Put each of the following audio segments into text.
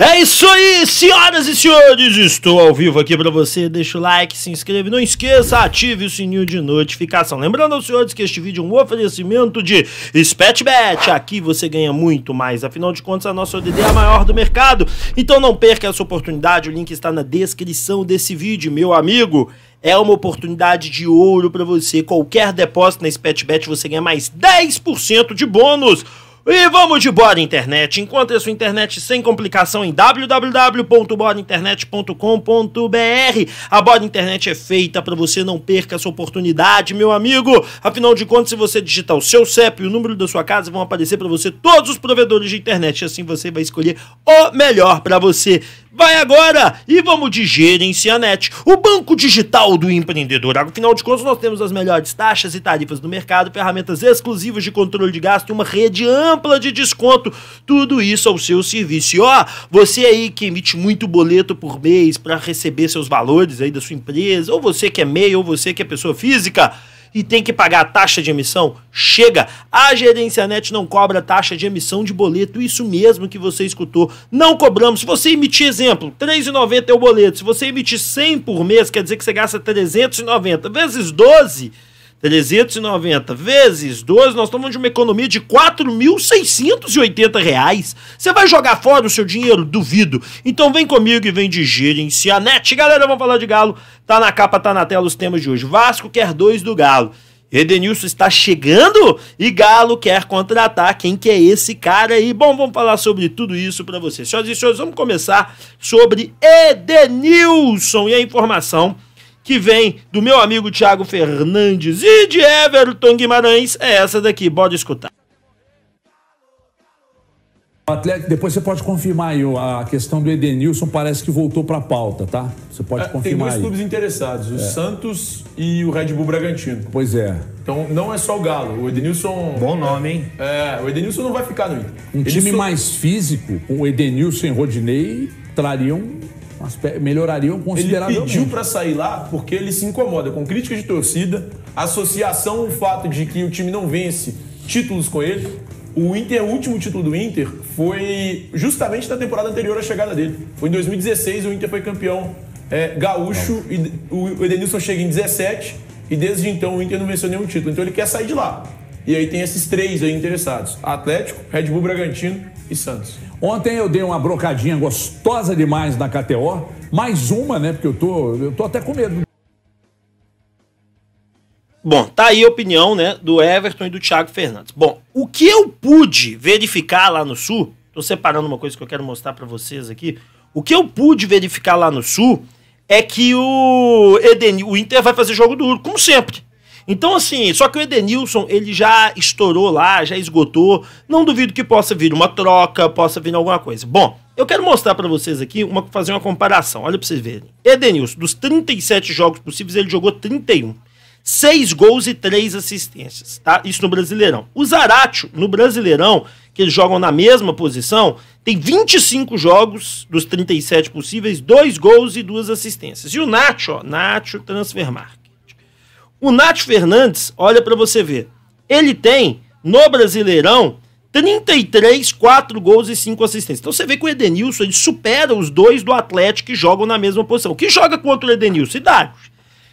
É isso aí, senhoras e senhores, estou ao vivo aqui para você. Deixa o like, se inscreve, não esqueça, ative o sininho de notificação. Lembrando aos senhores que este vídeo é um oferecimento de SpetBet. Aqui você ganha muito mais, afinal de contas a nossa ODD é a maior do mercado. Então não perca essa oportunidade, o link está na descrição desse vídeo, meu amigo. É uma oportunidade de ouro para você. Qualquer depósito na SpetBet você ganha mais 10% de bônus. E vamos de Bora Internet. Encontre sua internet sem complicação em www.borainternet.com.br. A Bora Internet é feita para você não perca essa oportunidade, meu amigo. Afinal de contas, se você digitar o seu CEP e o número da sua casa, vão aparecer para você todos os provedores de internet. Assim você vai escolher o melhor para você. Vai agora e vamos de Gerencianet, o banco digital do empreendedor. Afinal de contas, nós temos as melhores taxas e tarifas do mercado, ferramentas exclusivas de controle de gasto e uma rede ampla de desconto. Tudo isso ao seu serviço. E ó, você aí que emite muito boleto por mês para receber seus valores aí da sua empresa, ou você que é MEI, ou você que é pessoa física e tem que pagar a taxa de emissão? Chega! A Gerencianet não cobra taxa de emissão de boleto, isso mesmo que você escutou. Não cobramos. Se você emitir, exemplo, R$ 3,90 é o boleto. Se você emitir 100 por mês, quer dizer que você gasta 390 vezes 12 390 vezes 12, nós estamos de uma economia de 4.680 reais. Você vai jogar fora o seu dinheiro? Duvido. Então vem comigo e vem de Gerencianet. Galera, vamos falar de Galo. Tá na capa, tá na tela os temas de hoje. Vasco quer dois do Galo. Edenilson está chegando e Galo quer contratar. Quem que é esse cara aí? Bom, vamos falar sobre tudo isso para vocês. Senhoras e senhores, vamos começar sobre Edenilson e a informação que vem do meu amigo Thiago Fernandes e de Everton Guimarães é essa daqui. Pode escutar. O Atlético, depois você pode confirmar aí a questão do Edenilson, parece que voltou para a pauta, tá? Você pode é, confirmar Tem dois aí. clubes interessados, o é. Santos e o Red Bull Bragantino. Pois é. Então não é só o Galo, o Edenilson... Bom nome, hein? É, o Edenilson não vai ficar no Inter. Um time mais físico, com o Edenilson e Rodinei, trariam melhorariam consideravelmente. Ele pediu para sair lá porque ele se incomoda com críticas de torcida, associação o fato de que o time não vence títulos com ele. O Inter, o último título do Inter foi justamente na temporada anterior à chegada dele. Foi em 2016, o Inter foi campeão é, gaúcho e o Edenilson chega em 17 e desde então o Inter não venceu nenhum título. Então ele quer sair de lá. E aí tem esses três aí interessados: Atlético, Red Bull Bragantino e Santos. Ontem eu dei uma brocadinha gostosa demais na KTO. Mais uma, né? Porque eu tô, eu tô até com medo. Bom, tá aí a opinião, né, do Everton e do Thiago Fernandes. Bom, o que eu pude verificar lá no Sul, tô separando uma coisa que eu quero mostrar para vocês aqui. O que eu pude verificar lá no Sul é que o Eden, o Inter vai fazer jogo duro, como sempre. Então, assim, só que o Edenilson, ele já estourou lá, já esgotou. Não duvido que possa vir uma troca, possa vir alguma coisa. Bom, eu quero mostrar para vocês aqui, uma, fazer uma comparação. Olha para vocês verem. Edenilson, dos 37 jogos possíveis, ele jogou 31. 6 gols e 3 assistências, tá? Isso no Brasileirão. O Zaratio, no Brasileirão, que eles jogam na mesma posição, tem 25 jogos dos 37 possíveis, 2 gols e 2 assistências. E o Nacho, ó, Nacho Transfermar. O Nath Fernandes, olha para você ver, ele tem no Brasileirão 33, 4 gols e 5 assistências. Então você vê que o Edenilson ele supera os dois do Atlético que jogam na mesma posição. Que joga contra o Edenilson? Idade.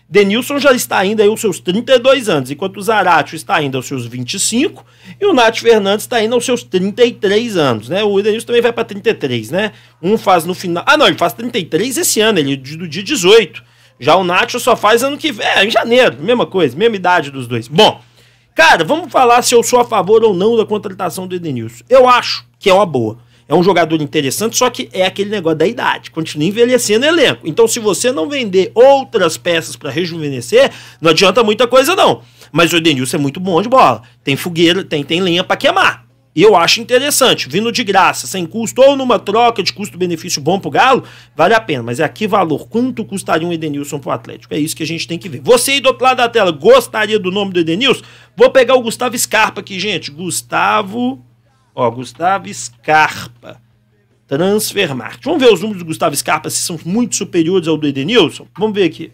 Denilson já está ainda aos seus 32 anos, enquanto o Zaratio está ainda aos seus 25 e o Nath Fernandes está ainda aos seus 33 anos, né? O Edenilson também vai para 33, né? Um faz no final. Ah, não, ele faz 33 esse ano, ele do dia 18. Já o Nacho só faz ano que vem, é, em janeiro, mesma coisa, mesma idade dos dois. Bom, cara, vamos falar se eu sou a favor ou não da contratação do Edenilson. Eu acho que é uma boa. É um jogador interessante, só que é aquele negócio da idade. Continua envelhecendo o elenco. Então, se você não vender outras peças para rejuvenescer, não adianta muita coisa, não. Mas o Edenilson é muito bom de bola. Tem fogueira, tem, tem lenha para queimar. E eu acho interessante, vindo de graça, sem custo, ou numa troca de custo-benefício bom pro Galo, vale a pena. Mas é aqui valor. Quanto custaria um Edenilson pro Atlético? É isso que a gente tem que ver. Você aí do outro lado da tela, gostaria do nome do Edenilson? Vou pegar o Gustavo Scarpa aqui, gente. Gustavo. Ó, Gustavo Scarpa. Transfermarkt. Vamos ver os números do Gustavo Scarpa se são muito superiores ao do Edenilson? Vamos ver aqui.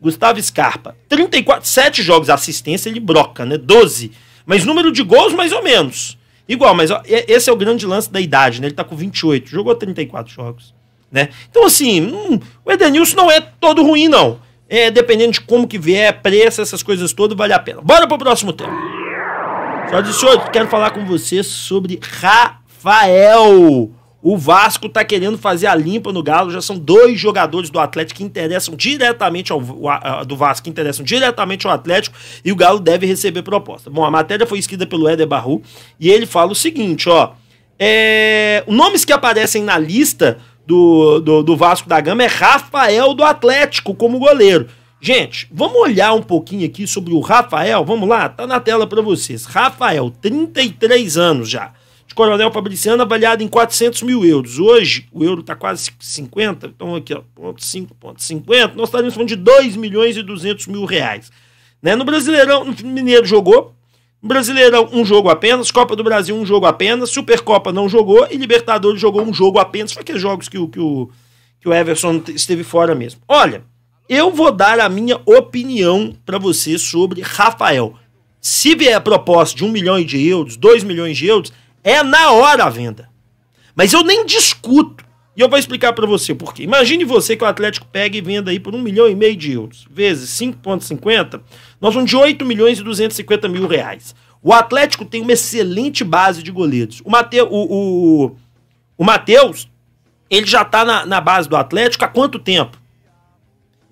Gustavo Scarpa, 34, 7 jogos assistência, ele broca, né? 12. Mas número de gols, mais ou menos. Igual, mas ó, esse é o grande lance da idade, né? Ele tá com 28, jogou 34 jogos, né? Então, assim, hum, o Edenilson não é todo ruim, não. É, dependendo de como que vier, preço, essas coisas todas, vale a pena. Bora pro próximo tema. Só de senhor, quero falar com você sobre Rafael. O Vasco tá querendo fazer a limpa no Galo. Já são dois jogadores do Atlético que interessam diretamente ao do Vasco, que interessam diretamente ao Atlético, e o Galo deve receber proposta. Bom, a matéria foi escrita pelo Éder Barru, e ele fala o seguinte: ó. É, nomes que aparecem na lista do, do, do Vasco da Gama é Rafael do Atlético como goleiro. Gente, vamos olhar um pouquinho aqui sobre o Rafael. Vamos lá, tá na tela para vocês. Rafael, 33 anos já de Coronel Fabriciano avaliado em 400 mil euros. Hoje, o euro está quase 50, então aqui, ó, ponto 5, ponto 50, nós estaríamos falando de 2 milhões e 200 mil reais. Né? No Brasileirão, no Mineiro jogou, no Brasileirão um jogo apenas, Copa do Brasil um jogo apenas, Supercopa não jogou e Libertadores jogou um jogo apenas. Foi aqueles jogos que o, que o, que o Everson esteve fora mesmo. Olha, eu vou dar a minha opinião para você sobre Rafael. Se vier a proposta de 1 milhão de euros, 2 milhões de euros, é na hora a venda. Mas eu nem discuto. E eu vou explicar para você por quê. Imagine você que o Atlético pega e venda aí por 1 milhão e meio de euros, vezes 5,50, nós vamos de 8 milhões e 250 mil reais. O Atlético tem uma excelente base de goleiros. O Mateus, o, o, o Mateus ele já tá na, na base do Atlético há quanto tempo?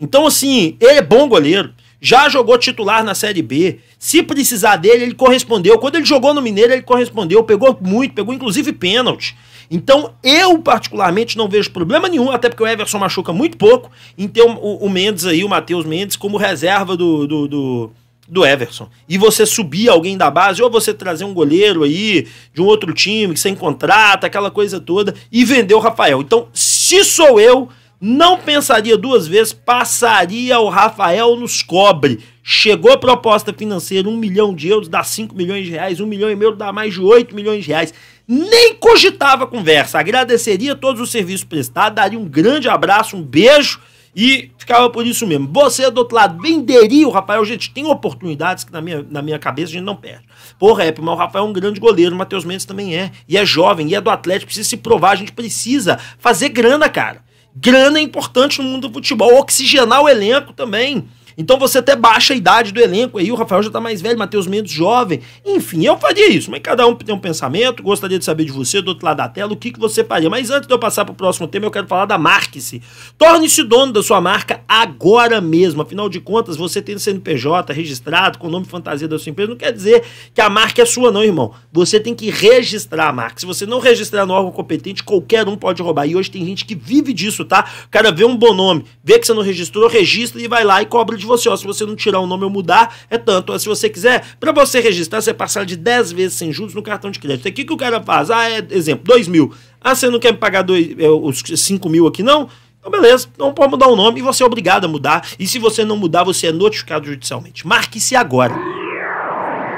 Então, assim, ele é bom goleiro já jogou titular na Série B. Se precisar dele, ele correspondeu. Quando ele jogou no Mineiro, ele correspondeu, pegou muito, pegou inclusive pênalti. Então, eu particularmente não vejo problema nenhum, até porque o Everson machuca muito pouco, em ter o, o Mendes aí, o Matheus Mendes, como reserva do, do, do, do, Everson. E você subir alguém da base, ou você trazer um goleiro aí de um outro time que sem contrata, aquela coisa toda, e vender o Rafael. Então, se sou eu, não pensaria duas vezes, passaria o Rafael nos cobre. Chegou proposta financeira, um milhão de euros dá 5 milhões de reais, um milhão e meio dá mais de 8 milhões de reais. Nem cogitava conversa, agradeceria todos os serviços prestados, daria um grande abraço, um beijo e ficava por isso mesmo. Você do outro lado venderia o Rafael, gente, tem oportunidades que na minha, na minha cabeça a gente não perde. Porra, é, mas o Rafael é um grande goleiro, o Matheus Mendes também é, e é jovem, e é do Atlético, precisa se provar, a gente precisa fazer grana, cara. Grana é importante no mundo do futebol, oxigenar o elenco também. Então você até baixa a idade do elenco aí, o Rafael já tá mais velho, Matheus Mendes jovem. Enfim, eu faria isso, mas cada um tem um pensamento. Gostaria de saber de você, do outro lado da tela, o que, que você faria. Mas antes de eu passar pro próximo tema, eu quero falar da Marque-se. Torne-se dono da sua marca agora mesmo. Afinal de contas, você tem CNPJ registrado com o nome fantasia da sua empresa, não quer dizer que a marca é sua, não, irmão. Você tem que registrar a marca. Se você não registrar no órgão competente, qualquer um pode roubar. E hoje tem gente que vive disso, tá? O cara vê um bom nome, vê que você não registrou, registra e vai lá e cobra de você, ó, se você não tirar o nome ou mudar, é tanto. se você quiser, para você registrar, você passar de 10 vezes sem juros no cartão de crédito. Aqui que o cara faz? Ah, é, exemplo, 2 mil. Ah, você não quer me pagar dois, é, os 5 mil aqui, não? Então, beleza, não pode mudar o nome e você é obrigado a mudar. E se você não mudar, você é notificado judicialmente. Marque-se agora.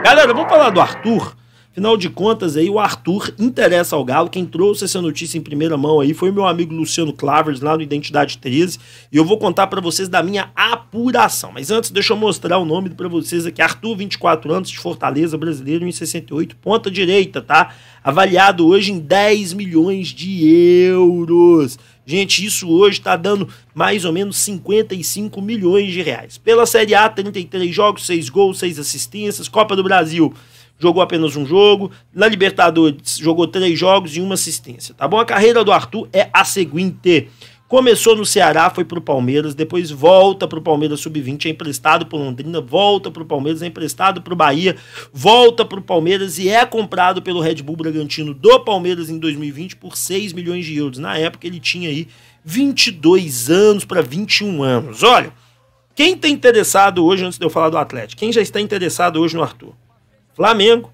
Galera, vamos falar do Arthur. Afinal de contas, aí, o Arthur interessa ao Galo. Quem trouxe essa notícia em primeira mão aí foi meu amigo Luciano Clavers, lá no Identidade 13. E eu vou contar para vocês da minha apuração. Mas antes, deixa eu mostrar o nome para vocês aqui. Arthur, 24 anos, de Fortaleza, brasileiro, em 68, ponta direita, tá? Avaliado hoje em 10 milhões de euros. Gente, isso hoje está dando mais ou menos 55 milhões de reais. Pela Série A, 33 jogos, 6 gols, 6 assistências. Copa do Brasil, jogou apenas um jogo. Na Libertadores, jogou três jogos e uma assistência. Tá bom? A carreira do Arthur é a seguinte. Começou no Ceará, foi pro Palmeiras, depois volta pro Palmeiras Sub-20, é emprestado pro Londrina, volta pro Palmeiras, é emprestado pro Bahia, volta pro Palmeiras e é comprado pelo Red Bull Bragantino do Palmeiras em 2020 por 6 milhões de euros. Na época ele tinha aí 22 anos para 21 anos. Olha, quem está interessado hoje, antes de eu falar do Atlético, quem já está interessado hoje no Arthur? Flamengo,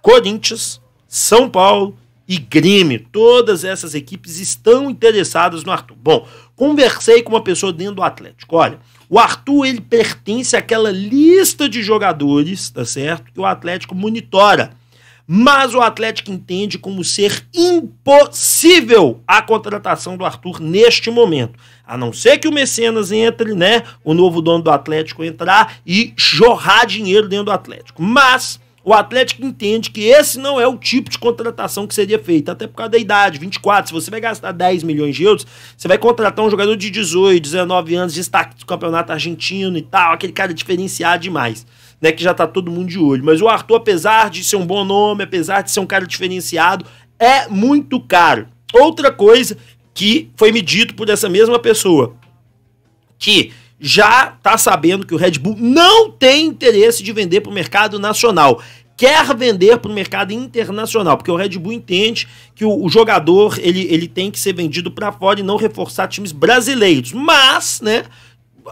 Corinthians, São Paulo e Grêmio. Todas essas equipes estão interessadas no Arthur. Bom, conversei com uma pessoa dentro do Atlético. Olha, o Arthur ele pertence àquela lista de jogadores, tá certo? Que o Atlético monitora. Mas o Atlético entende como ser impossível a contratação do Arthur neste momento. A não ser que o Mecenas entre, né? O novo dono do Atlético entrar e jorrar dinheiro dentro do Atlético. Mas O Atlético entende que esse não é o tipo de contratação que seria feita, até por causa da idade, 24. Se você vai gastar 10 milhões de euros, você vai contratar um jogador de 18, 19 anos, destaque do campeonato argentino e tal, aquele cara diferenciado demais, né? Que já tá todo mundo de olho. Mas o Arthur, apesar de ser um bom nome, apesar de ser um cara diferenciado, é muito caro. Outra coisa que foi medido por essa mesma pessoa, que já está sabendo que o Red Bull não tem interesse de vender para o mercado nacional. Quer vender para o mercado internacional, porque o Red Bull entende que o, o jogador ele, ele tem que ser vendido para fora e não reforçar times brasileiros. Mas, né,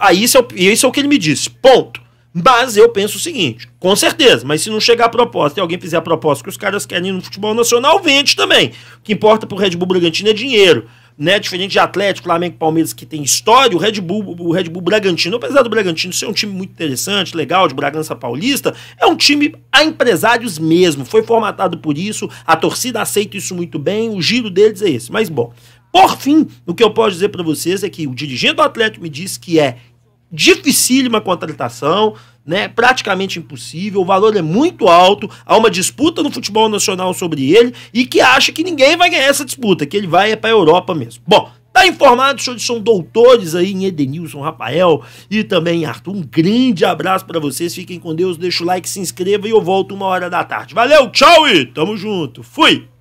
aí isso é, o, isso é o que ele me disse. Ponto. Mas eu penso o seguinte, com certeza, mas se não chegar a proposta e alguém fizer a proposta que os caras querem no futebol nacional, vende também. O que importa pro Red Bull Bragantino é dinheiro né? Diferente de Atlético, Flamengo, Palmeiras que tem história, o Red Bull, o Red Bull Bragantino, apesar do Bragantino ser um time muito interessante, legal, de Bragança Paulista, é um time a empresários mesmo. Foi formatado por isso, a torcida aceita isso muito bem, o giro deles é esse. Mas bom, por fim, o que eu posso dizer para vocês é que o dirigente do Atlético me disse que é dificílima contratação, né? Praticamente impossível, o valor é muito alto, há uma disputa no futebol nacional sobre ele e que acha que ninguém vai ganhar essa disputa, que ele vai é para a Europa mesmo. Bom, Tá informado, senhores são doutores aí em Edenilson, Rafael e também Arthur. Um grande abraço para vocês, fiquem com Deus, deixa o like, se inscreva e eu volto uma hora da tarde. Valeu, tchau e tamo junto. Fui!